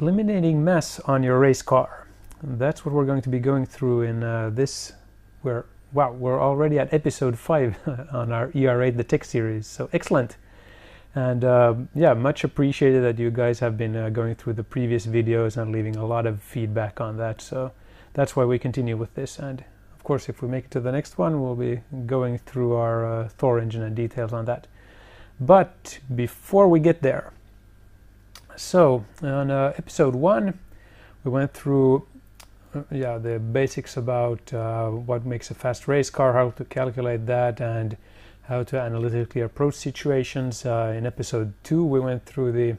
eliminating mass on your race car. That's what we're going to be going through in uh, this. Where wow, we're already at episode five on our ER8 the Tech series. So excellent, and uh, yeah, much appreciated that you guys have been uh, going through the previous videos and leaving a lot of feedback on that. So that's why we continue with this. And of course, if we make it to the next one, we'll be going through our uh, Thor engine and details on that. But before we get there, so on uh, episode one, we went through uh, yeah the basics about uh, what makes a fast race car, how to calculate that, and how to analytically approach situations. Uh, in episode two, we went through the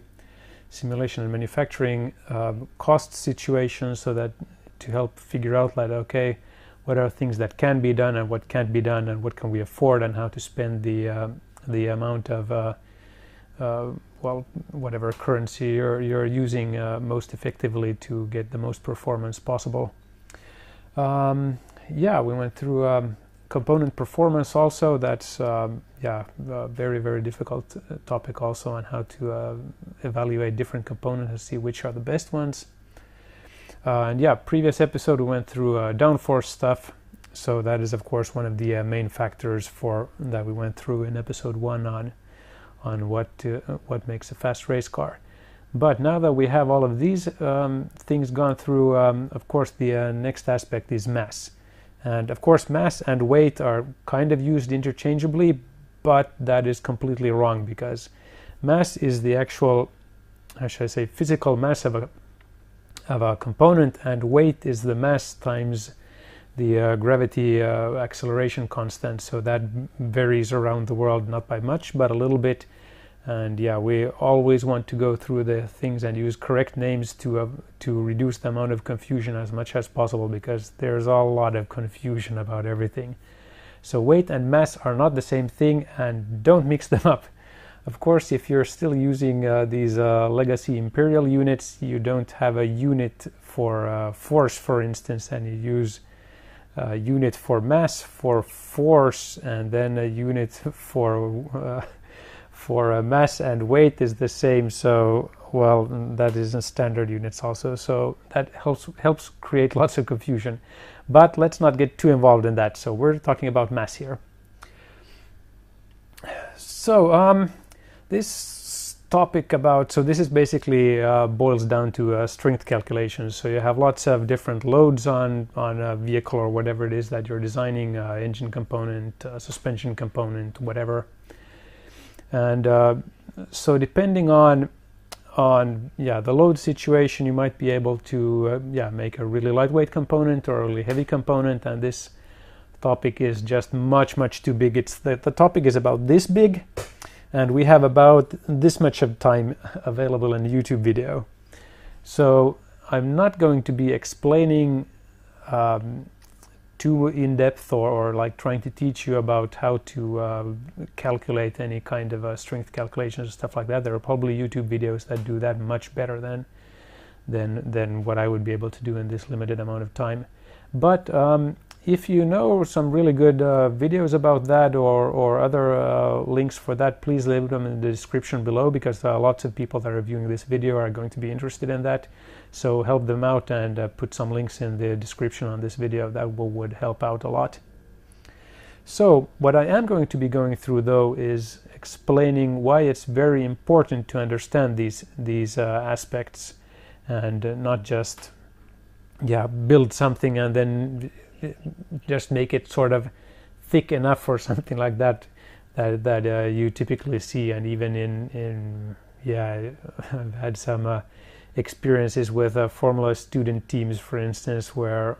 simulation and manufacturing uh, cost situations, so that to help figure out like okay, what are things that can be done and what can't be done, and what can we afford, and how to spend the uh, the amount of well, whatever currency you're, you're using uh, most effectively to get the most performance possible. Um, yeah, we went through um, component performance also. That's um, yeah, very very difficult uh, topic also on how to uh, evaluate different components and see which are the best ones. Uh, and yeah, previous episode we went through uh, downforce stuff. So that is of course one of the uh, main factors for that we went through in episode one on on what uh, what makes a fast race car. But now that we have all of these um, things gone through, um, of course, the uh, next aspect is mass. And of course, mass and weight are kind of used interchangeably, but that is completely wrong because mass is the actual, how should I say, physical mass of a, of a component, and weight is the mass times the uh, gravity uh, acceleration constant. So that varies around the world, not by much, but a little bit. And yeah, we always want to go through the things and use correct names to uh, to reduce the amount of confusion as much as possible because there's a lot of confusion about everything. So weight and mass are not the same thing, and don't mix them up. Of course, if you're still using uh, these uh, legacy imperial units, you don't have a unit for uh, force, for instance, and you use a unit for mass for force and then a unit for uh, for mass and weight is the same. So well that is in standard units also. So that helps helps create lots of confusion. But let's not get too involved in that. So we're talking about mass here. So um, this topic about so this is basically uh, boils down to uh, strength calculations. So you have lots of different loads on on a vehicle or whatever it is that you're designing uh, engine component uh, suspension component whatever. And uh, so depending on on yeah the load situation you might be able to uh, yeah make a really lightweight component or a really heavy component. And this topic is just much much too big. It's the, the topic is about this big and we have about this much of time available in YouTube video. So I'm not going to be explaining um, too in depth or, or, like trying to teach you about how to uh, calculate any kind of uh, strength calculations and stuff like that. There are probably YouTube videos that do that much better than than than what I would be able to do in this limited amount of time. But um, if you know some really good uh, videos about that or, or other uh, links for that, please leave them in the description below because uh, lots of people that are viewing this video are going to be interested in that. So help them out and uh, put some links in the description on this video. That would help out a lot. So what I am going to be going through though is explaining why it's very important to understand these, these uh, aspects and not just yeah build something and then just make it sort of thick enough or something like that that that uh, you typically see. And even in in yeah I've had some uh, experiences with uh, formula student teams for instance where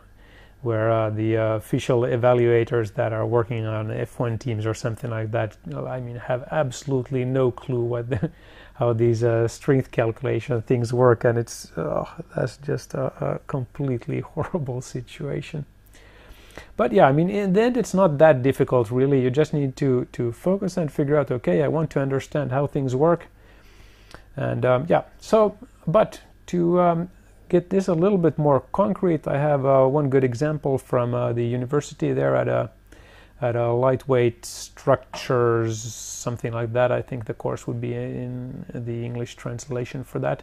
where uh, the uh, official evaluators that are working on F1 teams or something like that I mean have absolutely no clue what the, how these uh, strength calculation things work. And it's oh, that's just a, a completely horrible situation but yeah, I mean, in the end, it's not that difficult, really. You just need to to focus and figure out. Okay, I want to understand how things work, and um, yeah. So, but to um, get this a little bit more concrete, I have uh, one good example from uh, the university there at a at a lightweight structures, something like that. I think the course would be in the English translation for that.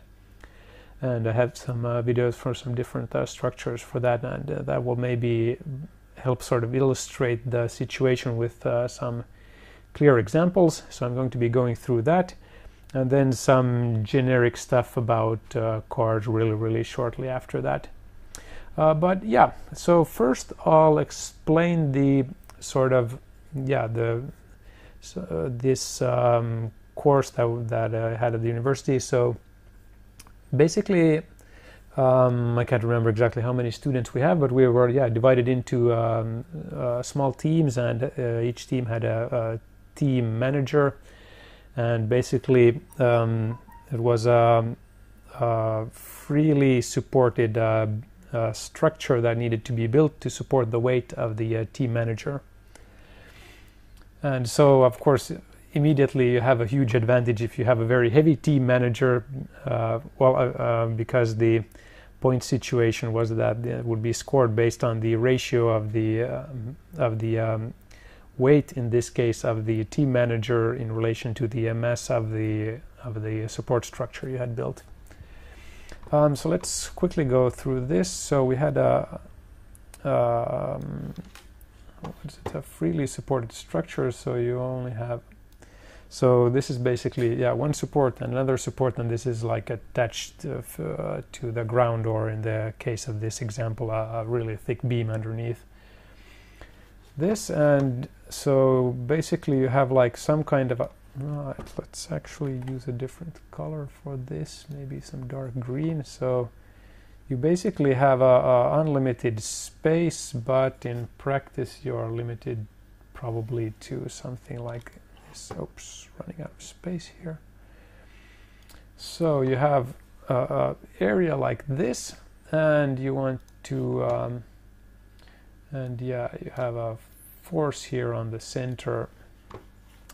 and I have some uh, videos for some different uh, structures for that, and uh, that will maybe help sort of illustrate the situation with uh, some clear examples. So I'm going to be going through that, and then some generic stuff about uh, cars really, really shortly after that. Uh, but yeah, so first I'll explain the sort of yeah the so, this um, course that that I had at the university. So basically, um, I can't remember exactly how many students we have, but we were yeah divided into um, uh, small teams, and uh, each team had a, a, team manager, and basically um, it was a, a freely supported uh, structure that needed to be built to support the weight of the uh, team manager. And so, of course, immediately you have a huge advantage if you have a very heavy team manager. Uh, well, uh, uh, because the point situation was that it would be scored based on the ratio of the um, of the um, weight in this case of the team manager in relation to the mass of the of the support structure you had built. Um, so let's quickly go through this. So we had a um, it, a freely supported structure. So you only have so this is basically yeah one support and another support, and this is like attached uh, to the ground, or in the case of this example, a, a really thick beam underneath this. And so basically, you have like some kind of a Right, let's actually use a different color for this, maybe some dark green. So you basically have a, a, unlimited space, but in practice you are limited probably to something like. Oops, running out of space here. So you have a, area like this, and you want to, um, and yeah, you have a force here on the center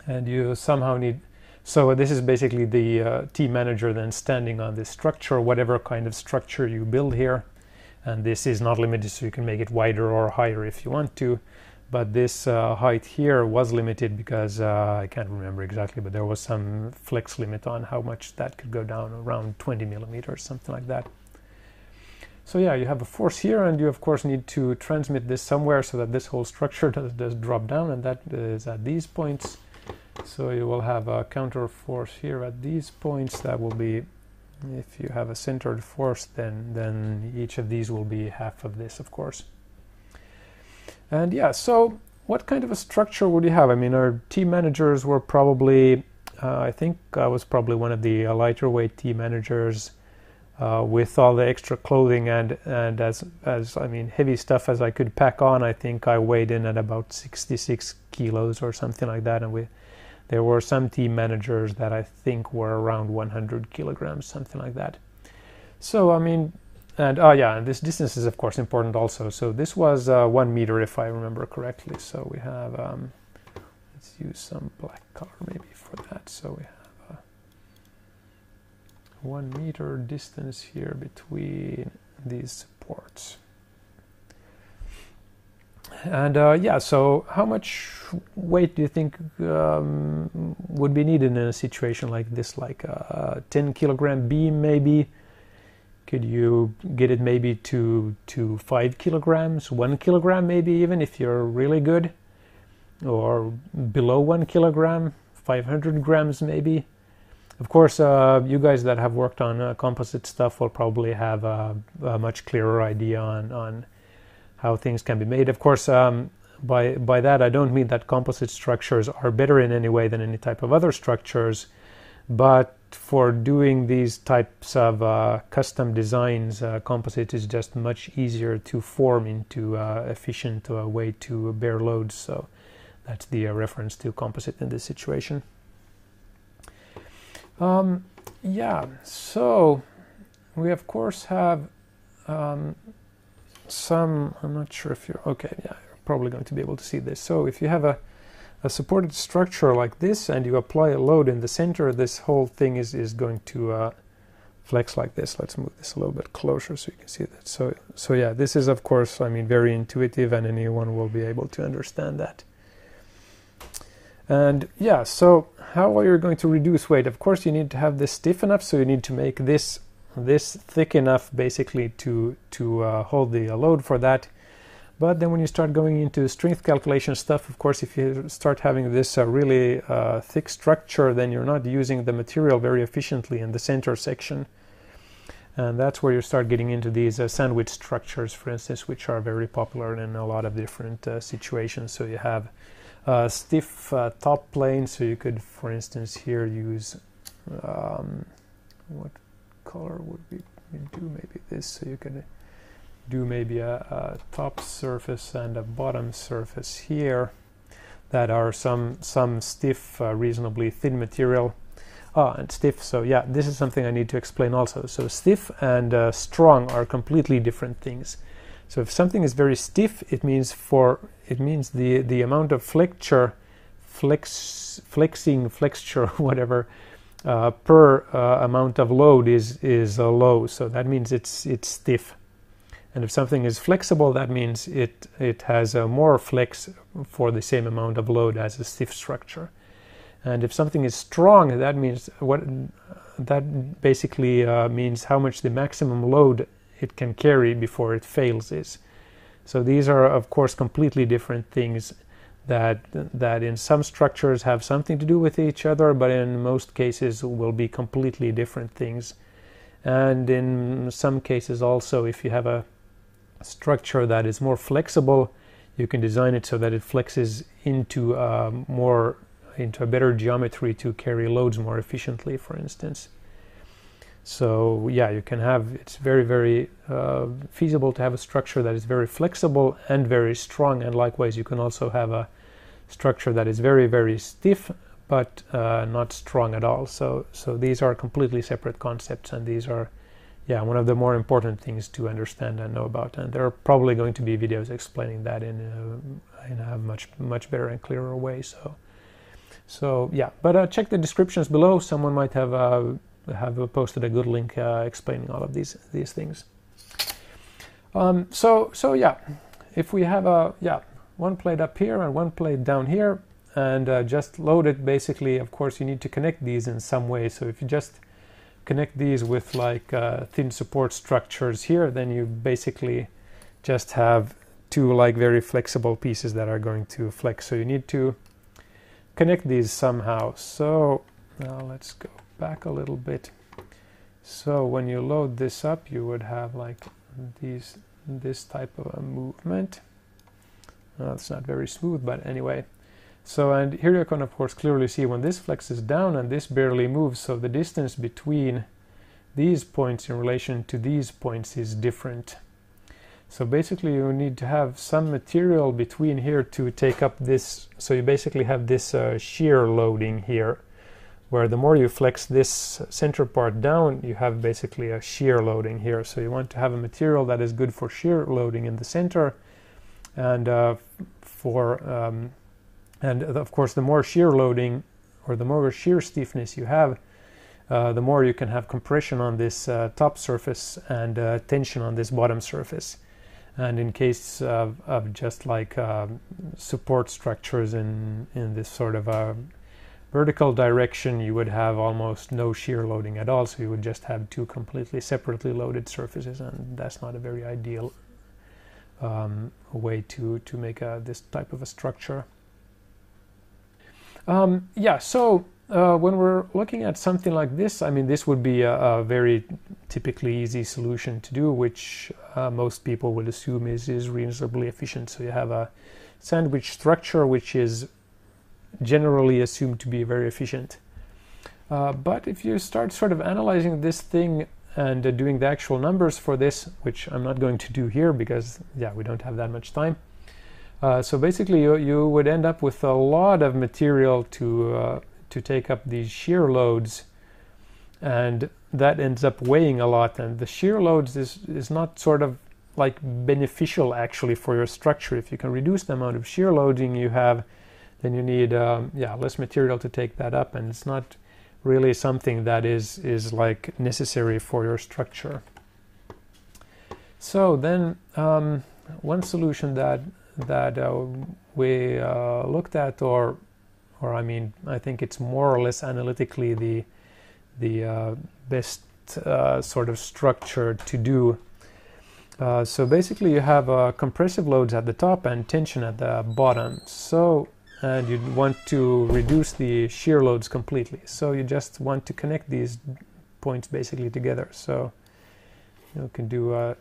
and you somehow need so this is basically the uh, team manager then standing on this structure whatever kind of structure you build here and this is not limited so you can make it wider or higher if you want to but this uh, height here was limited because uh, I can't remember exactly but there was some flex limit on how much that could go down around 20 millimeters something like that. So yeah you have a force here and you of course need to transmit this somewhere so that this whole structure does, does drop down and that is at these points. So you will have a counter force here at these points. That will be if you have a centered force then then each of these will be half of this of course and yeah so what kind of a structure would you have i mean our team managers were probably uh, i think i was probably one of the lighter weight team managers uh, with all the extra clothing and and as as I mean heavy stuff as I could pack on. I think I weighed in at about 66 kilos or something like that, and we there were some team managers that I think were around 100 kilograms, something like that. So, I mean, and oh yeah, and this distance is of course important also. So this was uh, one meter if I remember correctly. So we have, um, let's use some black color maybe for that. So we have a one meter distance here between these supports. And uh, yeah, so how much weight do you think um, would be needed in a situation like this, like a 10 kilogram beam maybe? Could you get it maybe to, to 5 kilograms, 1 kilogram maybe even if you're really good? Or below 1 kilogram, 500 grams maybe? Of course, uh, you guys that have worked on uh, composite stuff will probably have a, a much clearer idea on, on how things can be made. Of course, um, by by that I don't mean that composite structures are better in any way than any type of other structures, but for doing these types of uh, custom designs, uh, composite is just much easier to form into uh, efficient uh, way to bear loads. So that's the uh, reference to composite in this situation. Um, yeah, so we of course have um, some, I'm not sure if you're, okay, yeah, you're probably going to be able to see this. So if you have a, a supported structure like this and you apply a load in the center, this whole thing is, is going to uh, flex like this. Let's move this a little bit closer so you can see that. So, so yeah, this is of course, I mean, very intuitive and anyone will be able to understand that. And yeah, so how are you going to reduce weight? Of course, you need to have this stiff enough, so you need to make this this thick enough basically to to uh, hold the load for that but then when you start going into strength calculation stuff, of course, if you start having this uh, really uh, thick structure, then you're not using the material very efficiently in the center section. And that's where you start getting into these uh, sandwich structures, for instance, which are very popular in a lot of different uh, situations. So you have stiff uh, top plane, so you could, for instance, here use um, what color would we do? Maybe this, so you can do maybe a, a, top surface and a bottom surface here that are some some stiff uh, reasonably thin material. Ah and stiff so yeah this is something I need to explain also. So stiff and uh, strong are completely different things. So if something is very stiff it means for it means the the amount of flexure flex flexing flexure whatever uh, per uh, amount of load is is uh, low. So that means it's it's stiff and if something is flexible, that means it, it has a more flex for the same amount of load as a stiff structure. And if something is strong, that means what that basically uh, means how much the maximum load it can carry before it fails is. So these are of course completely different things that that in some structures have something to do with each other, but in most cases will be completely different things. And in some cases also if you have a structure that is more flexible, you can design it so that it flexes into uh, more into a better geometry to carry loads more efficiently, for instance. So yeah, you can have it's very very uh, feasible to have a structure that is very flexible and very strong, and likewise you can also have a structure that is very very stiff but uh, not strong at all. So so these are completely separate concepts, and these are yeah, one of the more important things to understand and know about. And there are probably going to be videos explaining that in a, in a much much better and clearer way. So, so yeah. But uh, check the descriptions below. Someone might have uh, have posted a good link uh, explaining all of these these things. Um, so so yeah, if we have a yeah one plate up here and one plate down here, and uh, just load it. Basically, of course, you need to connect these in some way. So if you just connect these with like uh, thin support structures here, then you basically just have two like very flexible pieces that are going to flex. So you need to connect these somehow. So now let's go back a little bit. So when you load this up, you would have like these this type of a movement. Well, it's not very smooth, but anyway, so, and here you can of course clearly see when this flexes down and this barely moves, so the distance between these points in relation to these points is different. So basically you need to have some material between here to take up this, so you basically have this uh, shear loading here, where the more you flex this center part down, you have basically a shear loading here. So you want to have a material that is good for shear loading in the center and uh, for um, and of course, the more shear loading or the more shear stiffness you have, uh, the more you can have compression on this uh, top surface and uh, tension on this bottom surface. And in case of, of just like um, support structures in, in this sort of a vertical direction, you would have almost no shear loading at all. So you would just have two completely separately loaded surfaces, and that's not a very ideal um, way to, to make a, this type of a structure. Um, yeah, so uh, when we're looking at something like this, I mean, this would be a, a very typically easy solution to do, which uh, most people would assume is, is reasonably efficient. So you have a sandwich structure, which is generally assumed to be very efficient. Uh, but if you start sort of analyzing this thing and uh, doing the actual numbers for this, which I'm not going to do here because, yeah, we don't have that much time, uh, so basically you, you would end up with a lot of material to, uh, to take up these shear loads and that ends up weighing a lot and the shear loads is, is not sort of like beneficial actually for your structure. If you can reduce the amount of shear loading you have then you need um, yeah less material to take that up and it's not really something that is is like necessary for your structure. So then um, one solution that that uh, we uh, looked at, or or I mean, I think it's more or less analytically the the uh, best uh, sort of structure to do. Uh, so basically, you have uh, compressive loads at the top and tension at the bottom. So and you want to reduce the shear loads completely. So you just want to connect these points basically together. So you can do a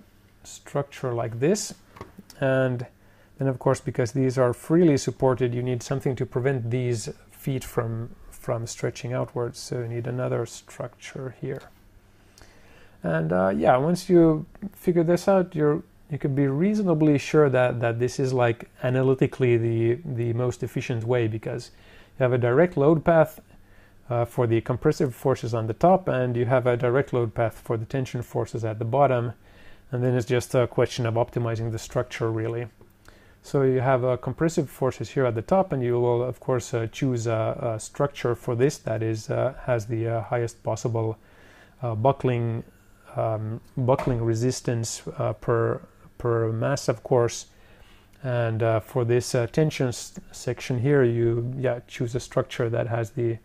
structure like this and then of course because these are freely supported you need something to prevent these feet from from stretching outwards. So you need another structure here. And uh, yeah once you figure this out you're you can be reasonably sure that that this is like analytically the the most efficient way because you have a direct load path uh, for the compressive forces on the top and you have a direct load path for the tension forces at the bottom. And then it's just a question of optimizing the structure really so you have uh, compressive forces here at the top and you will of course uh, choose a, a, structure for this that is uh, has the uh, highest possible uh, buckling um, buckling resistance per per mass of course. And for this tension section here you yeah choose a structure that has the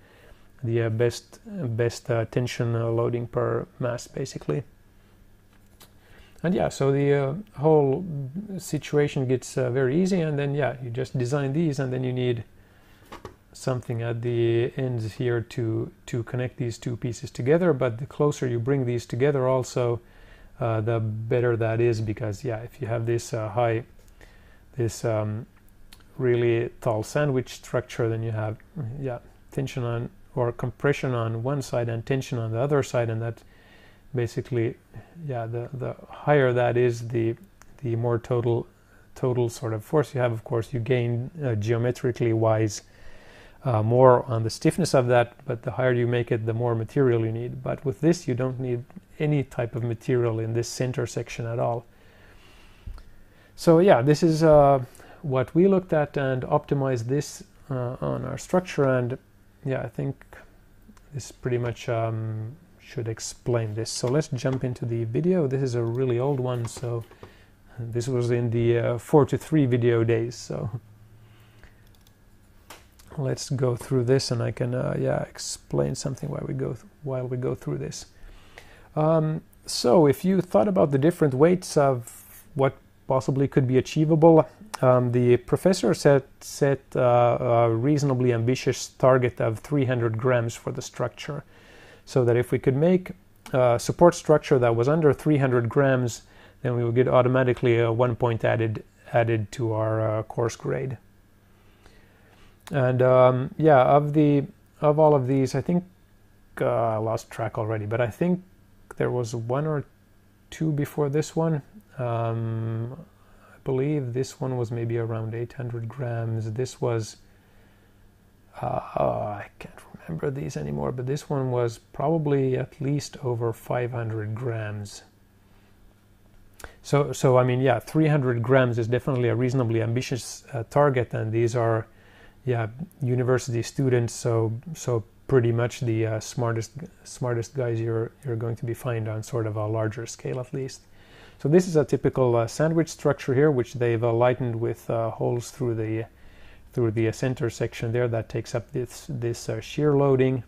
the uh, best best uh, tension uh, loading per mass basically and yeah so the whole situation gets very easy and then yeah you just design these and then you need something at the ends here to to connect these two pieces together. But the closer you bring these together also uh, the better that is because yeah if you have this uh, high this um, really tall sandwich structure then you have yeah tension on or compression on one side and tension on the other side and that basically yeah the the higher that is the the more total total sort of force you have. Of course you gain uh, geometrically wise uh, more on the stiffness of that but the higher you make it the more material you need. But with this you don't need any type of material in this center section at all. So yeah this is uh, what we looked at and optimized this uh, on our structure. And yeah, I think this pretty much um, should explain this. So let's jump into the video. This is a really old one, so this was in the uh, 4 to 3 video days. So let's go through this, and I can uh, yeah explain something while we go while we go through this. Um, so if you thought about the different weights of what possibly could be achievable. Um, the professor set, set uh, a reasonably ambitious target of 300 grams for the structure, so that if we could make a support structure that was under 300 grams, then we would get automatically a one point added added to our uh, course grade. And um, yeah, of the of all of these, I think uh, I lost track already, but I think there was one or two before this one. Um, I believe this one was maybe around 800 grams. This was, uh, oh, I can't remember these anymore, but this one was probably at least over 500 grams. So, so I mean, yeah, 300 grams is definitely a reasonably ambitious uh, target, and these are, yeah, university students. So, so pretty much the uh, smartest smartest guys you're you're going to be find on sort of a larger scale at least. So this is a typical uh, sandwich structure here, which they've uh, lightened with uh, holes through the through the center section there that takes up this this uh, shear loading.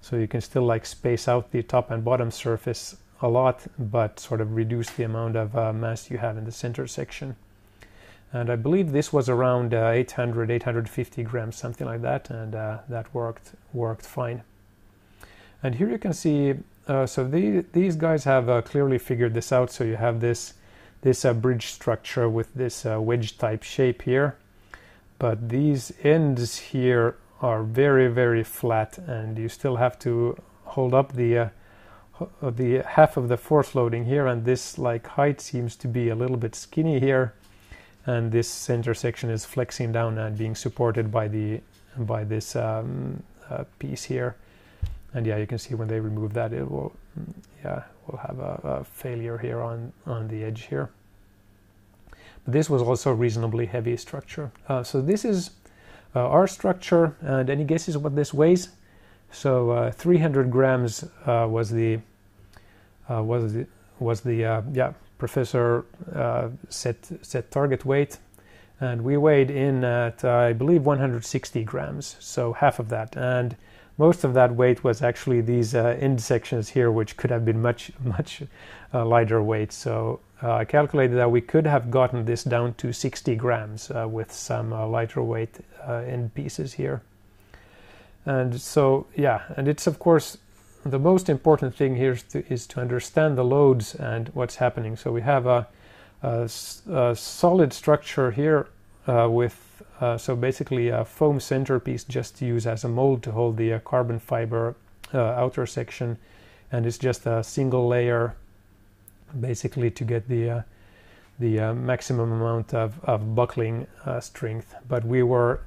So you can still like space out the top and bottom surface a lot, but sort of reduce the amount of uh, mass you have in the center section. And I believe this was around uh, 800, 850 grams, something like that, and that worked worked fine. And here you can see uh, so the, these guys have uh, clearly figured this out. So you have this this uh, bridge structure with this uh, wedge type shape here, but these ends here are very very flat, and you still have to hold up the uh, the half of the force loading here, and this like height seems to be a little bit skinny here, and this center section is flexing down and being supported by the by this um, uh, piece here and yeah, you can see when they remove that, it will, yeah, will have a, a failure here on on the edge here. This was also a reasonably heavy structure. Uh, so this is uh, our structure, and any guesses what this weighs? So uh, 300 grams uh, was the uh, was the was the uh, yeah professor set set target weight, and we weighed in at I believe 160 grams, so half of that, and most of that weight was actually these uh, end sections here, which could have been much, much uh, lighter weight. So uh, I calculated that we could have gotten this down to 60 grams uh, with some uh, lighter weight end pieces here. And so, yeah, and it's of course the most important thing here is to, is to understand the loads and what's happening. So we have a, a, a solid structure here uh, with, uh, so basically a foam centerpiece just to use as a mold to hold the uh, carbon fiber uh, outer section. And it's just a single layer basically to get the uh, the uh, maximum amount of, of buckling strength. But we were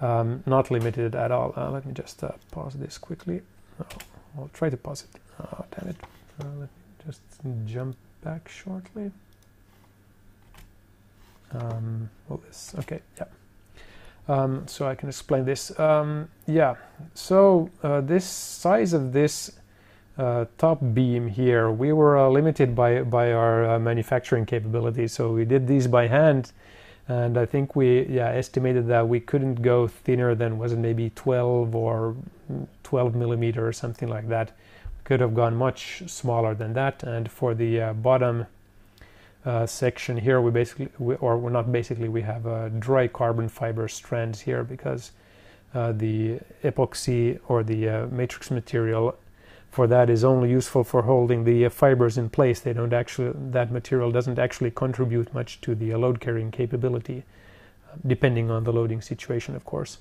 um, not limited at all. let me just pause this quickly. Oh. I'll try to pause it. Oh, damn it. Uh, let me just jump back shortly. Um, well, this, okay, yeah. Um, so I can explain this. Um, yeah, so uh, this size of this uh, top beam here, we were uh, limited by, by our uh, manufacturing capabilities. So we did these by hand and I think we yeah estimated that we couldn't go thinner than was it maybe 12 or 12 millimeter or something like that. We could have gone much smaller than that. And for the uh, bottom uh, section here, we basically we, or we're not basically we have uh, dry carbon fiber strands here because the epoxy or the matrix material for that is only useful for holding the uh, fibers in place. They don't actually that material doesn't actually contribute much to the uh, load carrying capability, uh, depending on the loading situation, of course.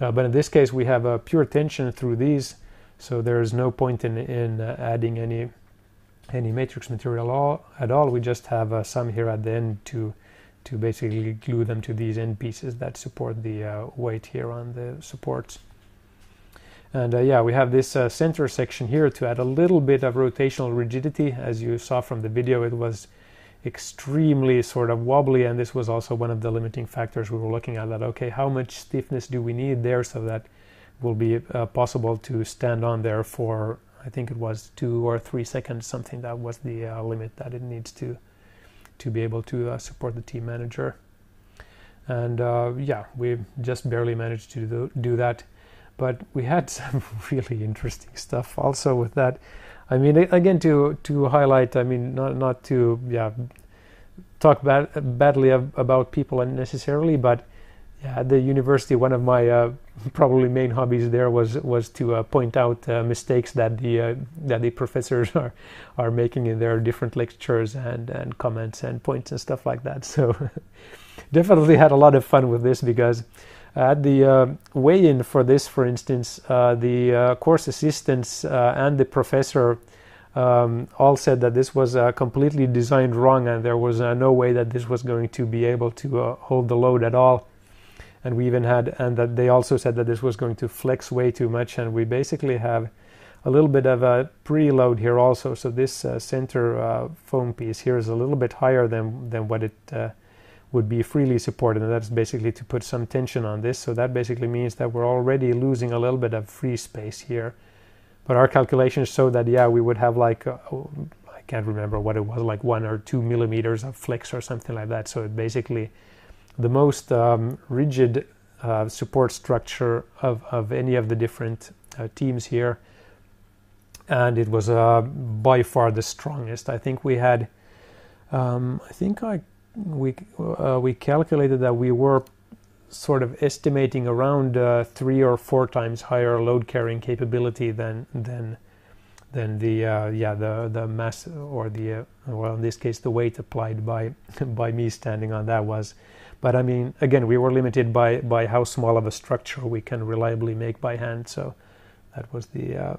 Uh, but in this case, we have a pure tension through these, so there is no point in in uh, adding any any matrix material all, at all. We just have uh, some here at the end to to basically glue them to these end pieces that support the weight here on the supports. And uh, yeah, we have this uh, center section here to add a little bit of rotational rigidity. As you saw from the video, it was extremely sort of wobbly, and this was also one of the limiting factors we were looking at. That okay, how much stiffness do we need there so that will be uh, possible to stand on there for I think it was two or three seconds, something that was the uh, limit that it needs to to be able to uh, support the team manager. And uh, yeah, we just barely managed to do, do that but we had some really interesting stuff also with that. I mean, again, to to highlight, I mean, not not to yeah talk bad, badly of, about people unnecessarily, but yeah, at the university, one of my uh, probably main hobbies there was was to uh, point out uh, mistakes that the uh, that the professors are are making in their different lectures and and comments and points and stuff like that. So definitely had a lot of fun with this because at the uh, weigh-in for this, for instance, uh, the uh, course assistants and the professor um, all said that this was uh, completely designed wrong and there was uh, no way that this was going to be able to uh, hold the load at all. And we even had, and that they also said that this was going to flex way too much. And we basically have a little bit of a preload here also. So this center foam piece here is a little bit higher than, than what it would be freely supported. And that's basically to put some tension on this. So that basically means that we're already losing a little bit of free space here. But our calculations show that yeah we would have like uh, I can't remember what it was like one or two millimeters of flex or something like that. So it basically the most um, rigid uh, support structure of, of any of the different uh, teams here. And it was uh, by far the strongest. I think we had um, I think I we uh, we calculated that we were sort of estimating around uh, three or four times higher load carrying capability than than than the uh, yeah the the mass or the uh, well in this case the weight applied by by me standing on that was. But I mean again we were limited by by how small of a structure we can reliably make by hand. So that was the uh,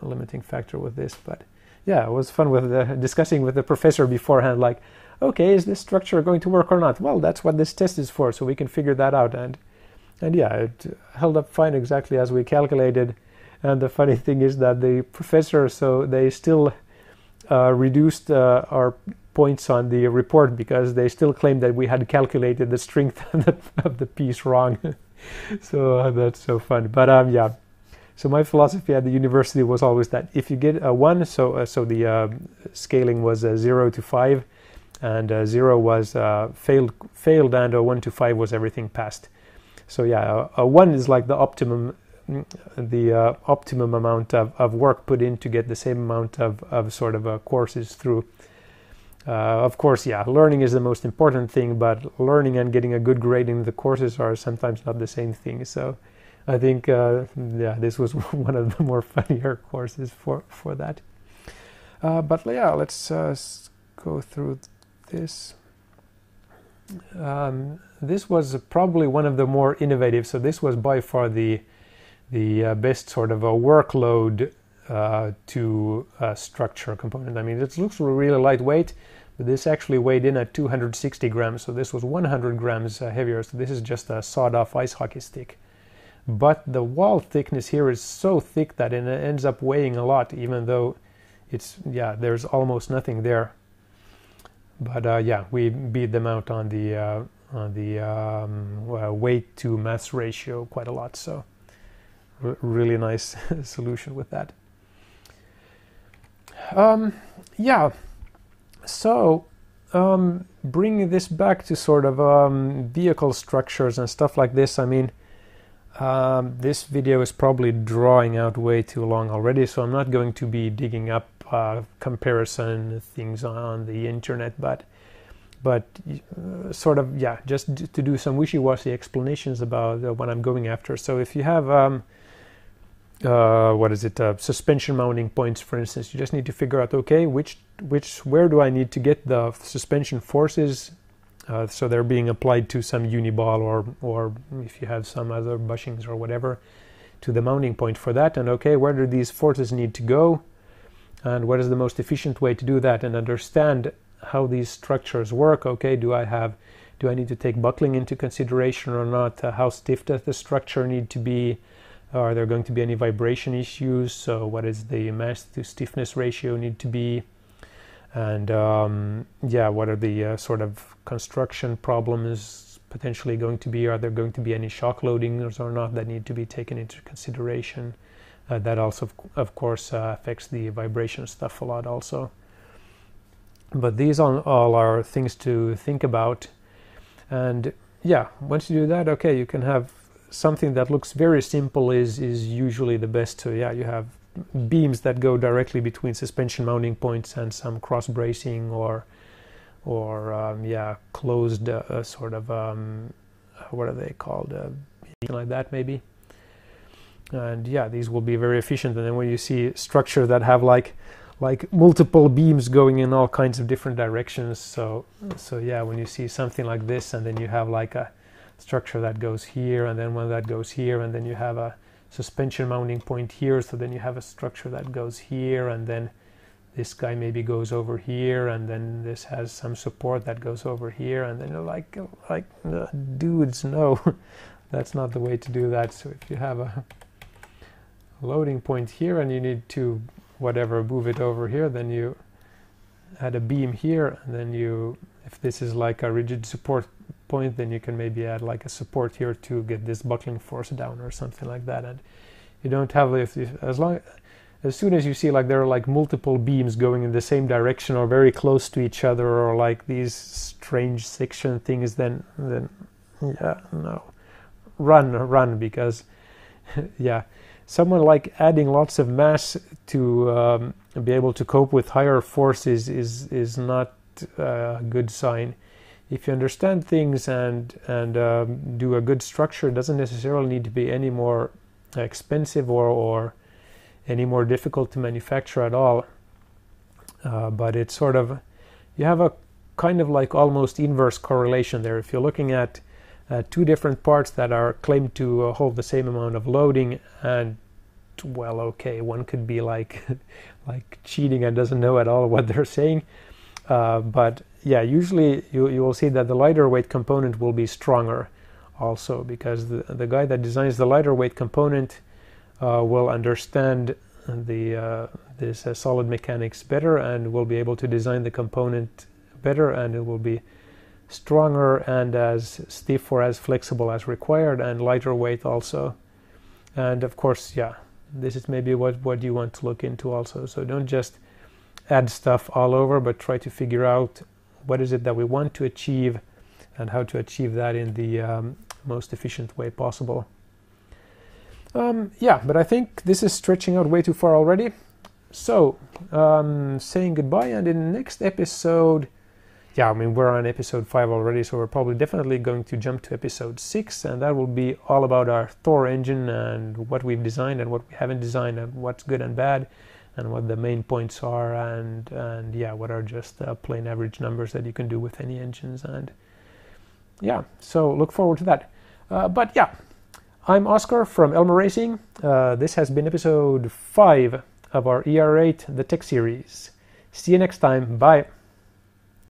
limiting factor with this. But yeah it was fun with the, discussing with the professor beforehand like okay, is this structure going to work or not? Well, that's what this test is for, so we can figure that out. And and yeah, it held up fine exactly as we calculated. And the funny thing is that the professor, so they still uh, reduced uh, our points on the report because they still claimed that we had calculated the strength of the, of the piece wrong. so uh, that's so fun. But um, yeah. So my philosophy at the university was always that if you get a one, so uh, so the uh, scaling was a zero to five, and uh, zero was uh, failed, failed, and a one to five was everything passed. So yeah, a, a, one is like the optimum the uh, optimum amount of, of work put in to get the same amount of, of sort of uh, courses through. Uh, of course, yeah, learning is the most important thing, but learning and getting a good grade in the courses are sometimes not the same thing. So I think, uh, yeah, this was one of the more funnier courses for, for that. Uh, but yeah, let's uh, go through this. Um, this was probably one of the more innovative. So this was by far the the uh, best sort of a workload uh, to uh, structure component. I mean, it looks really lightweight, but this actually weighed in at 260 grams. So this was 100 grams uh, heavier. So this is just a sawed-off ice hockey stick. But the wall thickness here is so thick that it ends up weighing a lot, even though it's yeah, there's almost nothing there. But uh, yeah, we beat them out on the uh, on the um, weight to mass ratio quite a lot. So really nice solution with that. Um, yeah, so um, bringing this back to sort of um, vehicle structures and stuff like this, I mean, um, this video is probably drawing out way too long already, so I'm not going to be digging up uh, comparison things on the internet, but but uh, sort of yeah, just to do some wishy-washy explanations about uh, what I'm going after. So if you have um, uh, what is it uh, suspension mounting points for instance you just need to figure out okay which which where do I need to get the suspension forces uh, so they're being applied to some uniball or or if you have some other bushings or whatever to the mounting point for that and okay where do these forces need to go and what is the most efficient way to do that and understand how these structures work okay do I have do I need to take buckling into consideration or not uh, how stiff does the structure need to be are there going to be any vibration issues? So what is the mass to stiffness ratio need to be? And um, yeah, what are the uh, sort of construction problems potentially going to be? Are there going to be any shock loadings or not that need to be taken into consideration? Uh, that also, of course, uh, affects the vibration stuff a lot also. But these all, are things to think about. And yeah, once you do that, okay, you can have something that looks very simple is is usually the best. So yeah, you have beams that go directly between suspension mounting points and some cross bracing or or um, yeah closed uh, sort of um, what are they called uh, like that maybe and yeah these will be very efficient. And then when you see structure that have like like multiple beams going in all kinds of different directions. So so yeah when you see something like this and then you have like a structure that goes here and then one that goes here and then you have a suspension mounting point here. So then you have a structure that goes here and then this guy maybe goes over here and then this has some support that goes over here. And then you're like like dudes no. That's not the way to do that. So if you have a loading point here and you need to whatever move it over here. Then you add a beam here and then you if this is like a rigid support point, then you can maybe add like a support here to get this buckling force down or something like that. And you don't have if you, as long as soon as you see like there are like multiple beams going in the same direction or very close to each other or like these strange section things, then then yeah no. Run run because yeah someone like adding lots of mass to um, be able to cope with higher forces is is not a good sign if you understand things and and um, do a good structure, it doesn't necessarily need to be any more expensive or or any more difficult to manufacture at all. Uh, but it's sort of you have a kind of like almost inverse correlation there. If you're looking at uh, two different parts that are claimed to uh, hold the same amount of loading and well okay one could be like like cheating and doesn't know at all what they're saying. Uh, but yeah, usually you, you will see that the lighter weight component will be stronger also because the, the guy that designs the lighter weight component uh, will understand the uh, this uh, solid mechanics better and will be able to design the component better and it will be stronger and as stiff or as flexible as required and lighter weight also and of course yeah this is maybe what what you want to look into also so don't just add stuff all over but try to figure out what is it that we want to achieve and how to achieve that in the um, most efficient way possible. Um, yeah, but I think this is stretching out way too far already. So, um, saying goodbye, and in the next episode, yeah, I mean, we're on episode 5 already, so we're probably definitely going to jump to episode 6, and that will be all about our Thor engine and what we've designed and what we haven't designed, and what's good and bad, and what the main points are, and, and yeah, what are just uh, plain average numbers that you can do with any engines. And yeah, so look forward to that. Uh, but yeah, I'm Oscar from Elmer Racing. Uh, this has been episode 5 of our ER8 The Tech Series. See you next time. Bye.